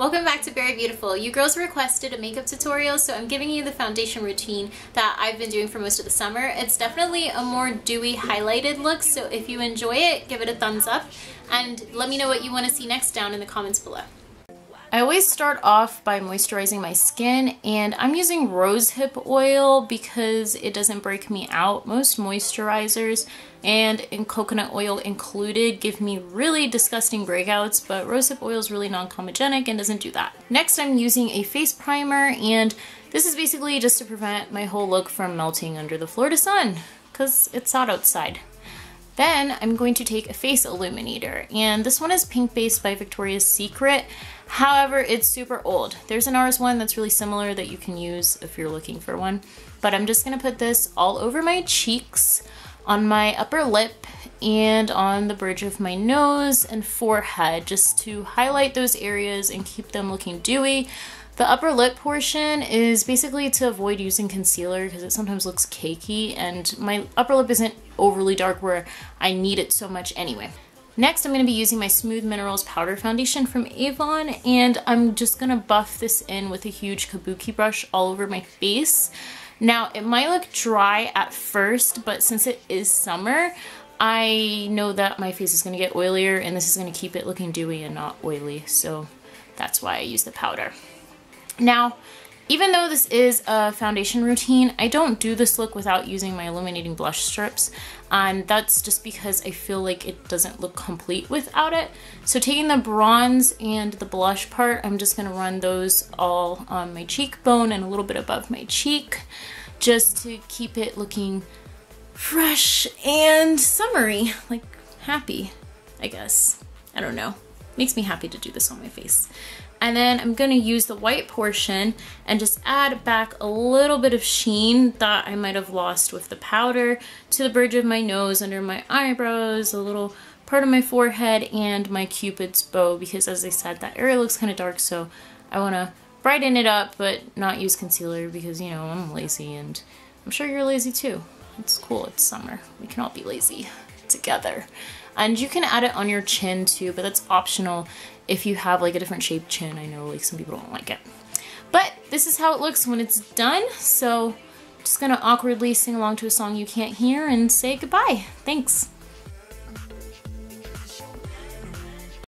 Welcome back to Berry Beautiful. You girls requested a makeup tutorial, so I'm giving you the foundation routine that I've been doing for most of the summer. It's definitely a more dewy highlighted look, so if you enjoy it, give it a thumbs up, and let me know what you want to see next down in the comments below. I always start off by moisturizing my skin and I'm using rosehip oil because it doesn't break me out. Most moisturizers and in coconut oil included give me really disgusting breakouts but rosehip oil is really non-comedogenic and doesn't do that. Next I'm using a face primer and this is basically just to prevent my whole look from melting under the Florida sun because it's hot outside. Then I'm going to take a face illuminator and this one is Pink Base by Victoria's Secret. However, it's super old. There's an NARS one that's really similar that you can use if you're looking for one. But I'm just gonna put this all over my cheeks, on my upper lip, and on the bridge of my nose and forehead just to highlight those areas and keep them looking dewy. The upper lip portion is basically to avoid using concealer because it sometimes looks cakey and my upper lip isn't overly dark where I need it so much anyway. Next, I'm going to be using my Smooth Minerals Powder Foundation from Avon, and I'm just going to buff this in with a huge kabuki brush all over my face. Now, it might look dry at first, but since it is summer, I know that my face is going to get oilier, and this is going to keep it looking dewy and not oily, so that's why I use the powder. Now, even though this is a foundation routine, I don't do this look without using my illuminating blush stripes. And that's just because I feel like it doesn't look complete without it. So taking the bronze and the blush part, I'm just gonna run those all on my cheekbone and a little bit above my cheek, just to keep it looking fresh and summery, like happy, I guess. I don't know. Makes me happy to do this on my face. And then I'm gonna use the white portion and just add back a little bit of sheen that I might have lost with the powder to the bridge of my nose, under my eyebrows, a little part of my forehead, and my cupid's bow because as I said, that area looks kind of dark, so I wanna brighten it up but not use concealer because, you know, I'm lazy and I'm sure you're lazy too. It's cool, it's summer. We can all be lazy together. And you can add it on your chin too, but that's optional if you have like a different shaped chin. I know like some people don't like it. But this is how it looks when it's done. So just gonna awkwardly sing along to a song you can't hear and say goodbye. Thanks.